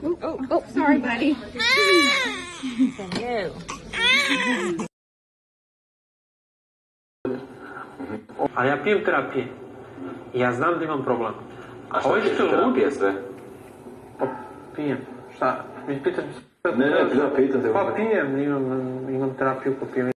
Oh, oh, sorry, buddy. you. A ja pijem terapije. I ja znam da imam problem. A šta Ovo je piješ? što- Terapija sve? Pa pijem. Šta? Mi pitaš Ne, ne, da, pitam te. Pa pijem, imam, imam terapiju, pa pijem.